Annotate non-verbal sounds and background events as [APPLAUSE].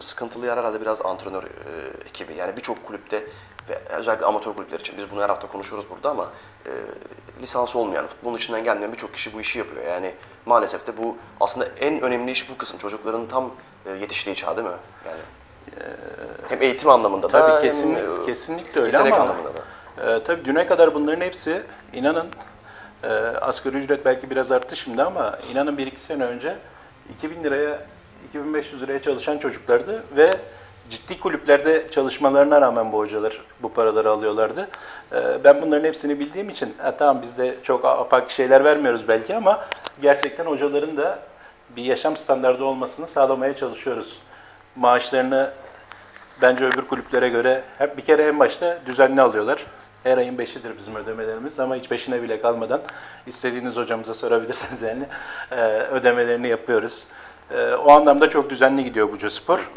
sıkıntılı yer herhalde biraz antrenör e, ekibi. Yani birçok kulüpte ve özellikle amatör kulüpler için biz bunu her hafta konuşuyoruz burada ama e, lisansı olmayan, futbolun içinden gelmeyen birçok kişi bu işi yapıyor. Yani maalesef de bu aslında en önemli iş bu kısım. Çocukların tam e, yetiştiği çağ değil mi? Yani hem eğitim anlamında da Tabii hem, kesinlikle, e, kesinlikle öyle ama anlamında da. e, tabii düne kadar bunların hepsi inanın e, asgari ücret belki biraz arttı şimdi ama inanın 1-2 sene önce 2000 liraya 2500 liraya çalışan çocuklardı ve ciddi kulüplerde çalışmalarına rağmen bu hocalar bu paraları alıyorlardı. E, ben bunların hepsini bildiğim için ha, tamam biz de çok afak şeyler vermiyoruz belki ama gerçekten hocaların da bir yaşam standardı olmasını sağlamaya çalışıyoruz. Maaşlarını Bence öbür kulüplere göre hep bir kere en başta düzenli alıyorlar. Her ayın beşidir bizim ödemelerimiz ama hiç beşine bile kalmadan istediğiniz hocamıza sorabilirsiniz [LAUGHS] yani e, ödemelerini yapıyoruz. E, o anlamda çok düzenli gidiyor Buca Spor.